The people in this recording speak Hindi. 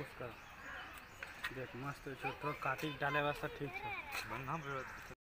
उसका। देख मस्त काटी डाले वास्ते ठीक है।